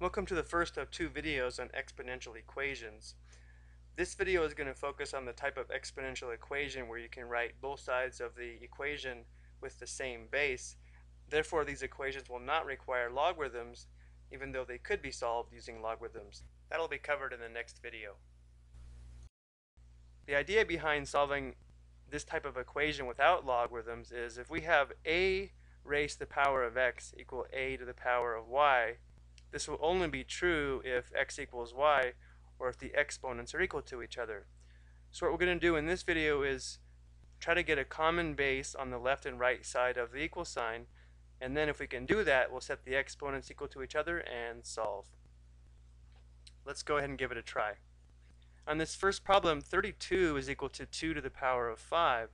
Welcome to the first of two videos on exponential equations. This video is going to focus on the type of exponential equation where you can write both sides of the equation with the same base. Therefore, these equations will not require logarithms, even though they could be solved using logarithms. That'll be covered in the next video. The idea behind solving this type of equation without logarithms is if we have a raised to the power of x equal a to the power of y, this will only be true if x equals y or if the exponents are equal to each other. So what we're going to do in this video is try to get a common base on the left and right side of the equal sign and then if we can do that we'll set the exponents equal to each other and solve. Let's go ahead and give it a try. On this first problem 32 is equal to 2 to the power of 5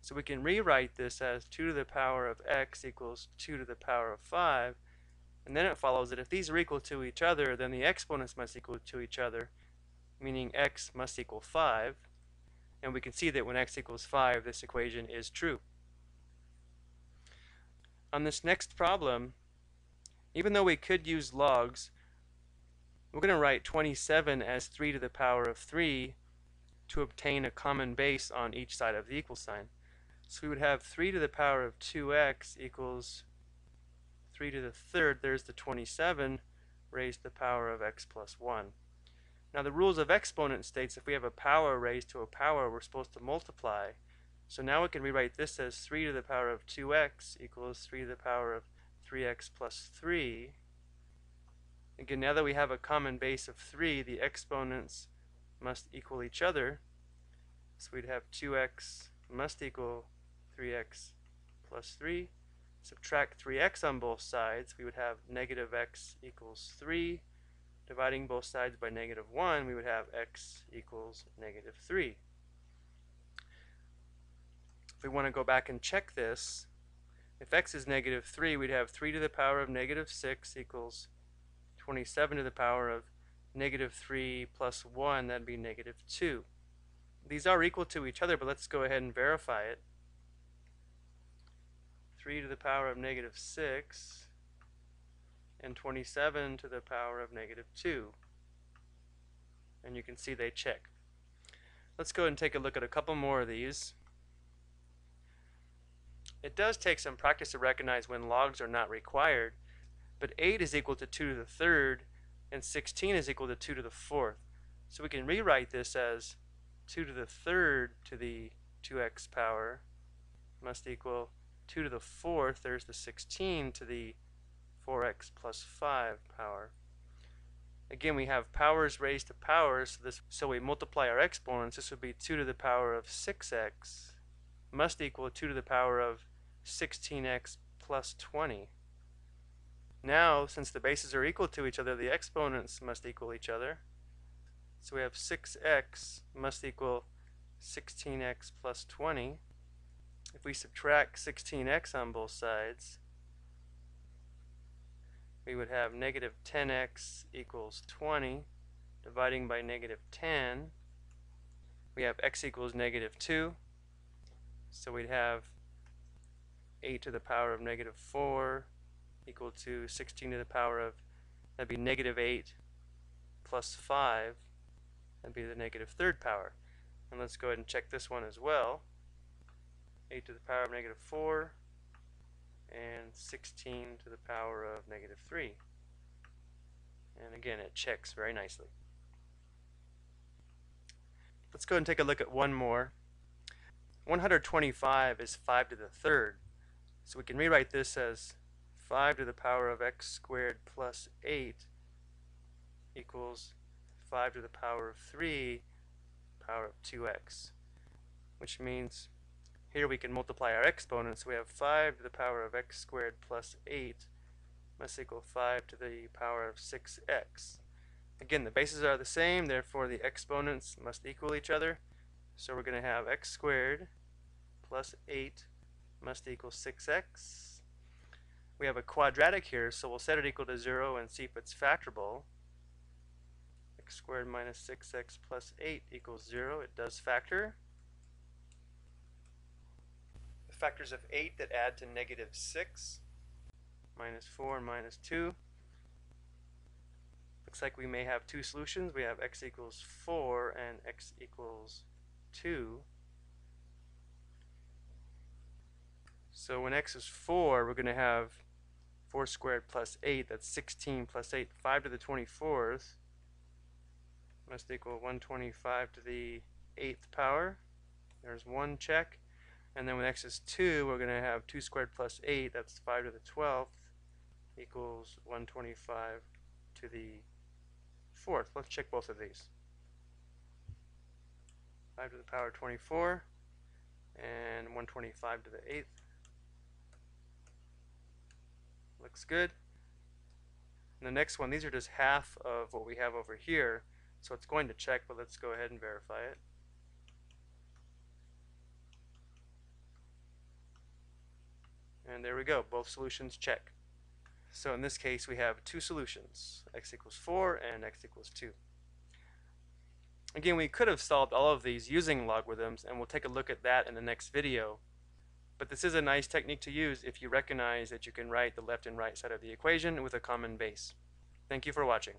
so we can rewrite this as 2 to the power of x equals 2 to the power of 5 and then it follows that if these are equal to each other, then the exponents must equal to each other, meaning x must equal 5. And we can see that when x equals 5, this equation is true. On this next problem, even though we could use logs, we're going to write 27 as 3 to the power of 3 to obtain a common base on each side of the equal sign. So we would have 3 to the power of 2x equals 3 to the third, there's the 27 raised to the power of x plus 1. Now the rules of exponent states if we have a power raised to a power, we're supposed to multiply. So now we can rewrite this as 3 to the power of 2x equals 3 to the power of 3x plus 3. Again, now that we have a common base of 3, the exponents must equal each other. So we'd have 2x must equal 3x plus 3 subtract 3x on both sides, we would have negative x equals 3. Dividing both sides by negative 1, we would have x equals negative 3. If we want to go back and check this, if x is negative 3, we'd have 3 to the power of negative 6 equals 27 to the power of negative 3 plus 1, that'd be negative 2. These are equal to each other, but let's go ahead and verify it. 3 to the power of negative 6 and 27 to the power of negative 2. And you can see they check. Let's go and take a look at a couple more of these. It does take some practice to recognize when logs are not required, but 8 is equal to 2 to the third and 16 is equal to 2 to the fourth. So we can rewrite this as 2 to the third to the 2x power must equal 2 to the fourth, there's the 16 to the 4x plus 5 power. Again, we have powers raised to powers, so, this, so we multiply our exponents. This would be 2 to the power of 6x must equal 2 to the power of 16x plus 20. Now, since the bases are equal to each other, the exponents must equal each other. So we have 6x must equal 16x plus 20. If we subtract 16x on both sides, we would have negative 10x equals 20 dividing by negative 10 we have x equals negative 2 so we'd have 8 to the power of negative 4 equal to 16 to the power of that'd be negative 8 plus 5 that'd be the negative third power. And let's go ahead and check this one as well 8 to the power of negative 4 and 16 to the power of negative 3 and again it checks very nicely. Let's go ahead and take a look at one more. 125 is 5 to the third. So we can rewrite this as 5 to the power of x squared plus 8 equals 5 to the power of 3 power of 2x which means here we can multiply our exponents. We have 5 to the power of x squared plus 8 must equal 5 to the power of 6x. Again, the bases are the same, therefore the exponents must equal each other. So we're going to have x squared plus 8 must equal 6x. We have a quadratic here, so we'll set it equal to 0 and see if it's factorable. x squared minus 6x plus 8 equals 0. It does factor factors of 8 that add to negative 6, minus 4 and minus 2. looks like we may have two solutions. We have x equals 4 and x equals 2. So when x is 4, we're going to have 4 squared plus 8, that's 16 plus 8, 5 to the 24th must equal 125 to the 8th power. There's one check. And then when x is 2, we're going to have 2 squared plus 8, that's 5 to the 12th, equals 125 to the 4th. Let's check both of these. 5 to the power 24 and 125 to the 8th. Looks good. And the next one, these are just half of what we have over here. So it's going to check, but let's go ahead and verify it. And there we go, both solutions check. So in this case, we have two solutions, x equals 4 and x equals 2. Again, we could have solved all of these using logarithms, and we'll take a look at that in the next video. But this is a nice technique to use if you recognize that you can write the left and right side of the equation with a common base. Thank you for watching.